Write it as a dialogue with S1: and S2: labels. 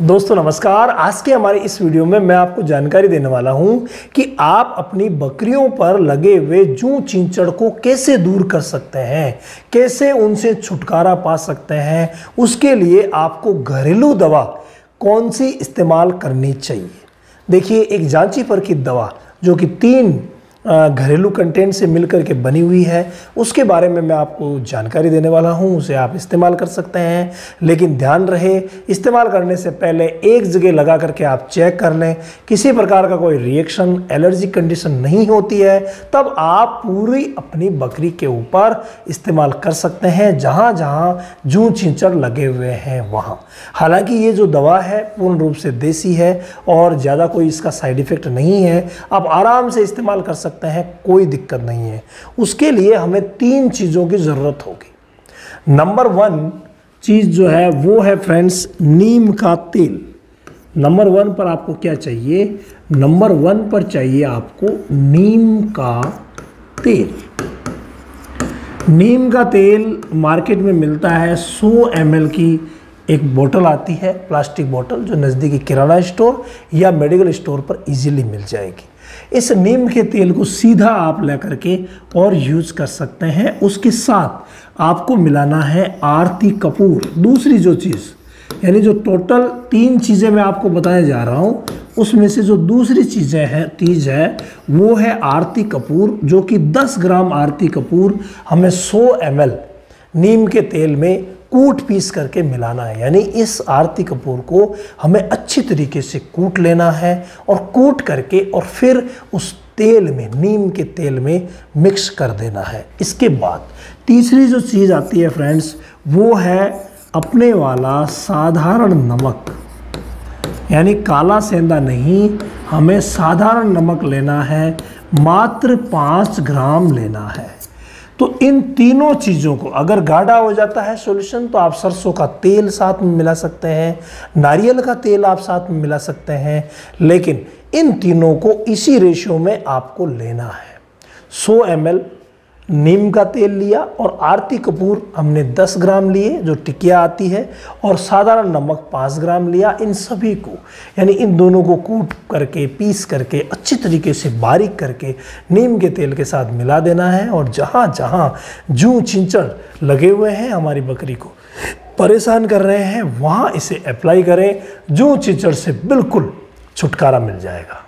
S1: दोस्तों, नमस्कार। आज के हमारे इस वीडियो में मैं आपको जानकारी देने वाला हूँ कि आप अपनी बकरियों पर लगे हुए जू चिंचड़ को कैसे दूर कर सकते हैं, कैसे उनसे छुटकारा पा सकते हैं, उसके लिए आपको घरेलू दवा कौन सी इस्तेमाल करनी चाहिए। देखिए, एक जांची पर की दवा, जो कि तीन घरेलू कंटेंट से मिलकर के बनी हुई है। उसके बारे में मैं आपको जानकारी देने वाला हूँ, उसे आप इस्तेमाल कर सकते हैं। लेकिन ध्यान रहे, इस्तेमाल करने से पहले एक जगह लगा करके आप चेक कर लें। किसी प्रकार का कोई रिएक्शन एलर्जी कंडीशन नहीं होती है, तब आप पूरी अपनी बकरी के ऊपर इस्तेमाल कर सकते हैं, जहाँ जहाँ जू चिंचड़ लगे हुए हैं वहाँ। हालाँकि ये जो दवा है, पूर्ण रूप से देसी है, और ज़्यादा कोई इसका साइड इफ़ेक्ट नहीं है। आप आराम से इस्तेमाल कर सकते सकते हैं, कोई दिक्कत नहीं है। उसके लिए हमें तीन चीज़ों की ज़रूरत होगी। नंबर वन चीज़ जो है, वो है फ्रेंड्स नीम का तेल। नंबर वन पर आपको क्या चाहिए? नंबर वन पर चाहिए आपको नीम का तेल। नीम का तेल मार्केट में मिलता है 100 एम की। एक बोतल आती है, प्लास्टिक बोतल, जो नज़दीकी किराना स्टोर या मेडिकल स्टोर पर इजीली मिल जाएगी। इस नीम के तेल को सीधा आप लेकर के और यूज़ कर सकते हैं। उसके साथ आपको मिलाना है आरती कपूर। दूसरी जो चीज़, यानी जो टोटल तीन चीज़ें मैं आपको बताने जा रहा हूँ, उसमें से जो दूसरी चीज़ें हैं चीज़ है, वो है आरती कपूर, जो कि 10 ग्राम आरती कपूर हमें 100 एम नीम के तेल में कूट पीस करके मिलाना है। यानी इस आरती कपूर को हमें अच्छी तरीके से कूट लेना है और कूट करके और फिर उस तेल में, नीम के तेल में मिक्स कर देना है। इसके बाद तीसरी जो चीज़ आती है फ्रेंड्स, वो है अपने वाला साधारण नमक। यानी काला सेंधा नहीं, हमें साधारण नमक लेना है, मात्र पाँच ग्राम लेना है। तो इन तीनों चीज़ों को अगर गाढ़ा हो जाता है सॉल्यूशन तो आप सरसों का तेल साथ में मिला सकते हैं, नारियल का तेल आप साथ में मिला सकते हैं, लेकिन इन तीनों को इसी रेशियो में आपको लेना है। 100 एम नीम का तेल लिया और आरती कपूर हमने 10 ग्राम लिए जो टिकिया आती है और साधारण नमक 5 ग्राम लिया इन सभी को। यानी इन दोनों को कूट करके, पीस करके, अच्छी तरीके से बारीक करके नीम के तेल के साथ मिला देना है और जहाँ जहाँ जू चिंचड़ लगे हुए हैं हमारी बकरी को परेशान कर रहे हैं, वहाँ इसे अप्लाई करें। जू चिंचड़ से बिल्कुल छुटकारा मिल जाएगा।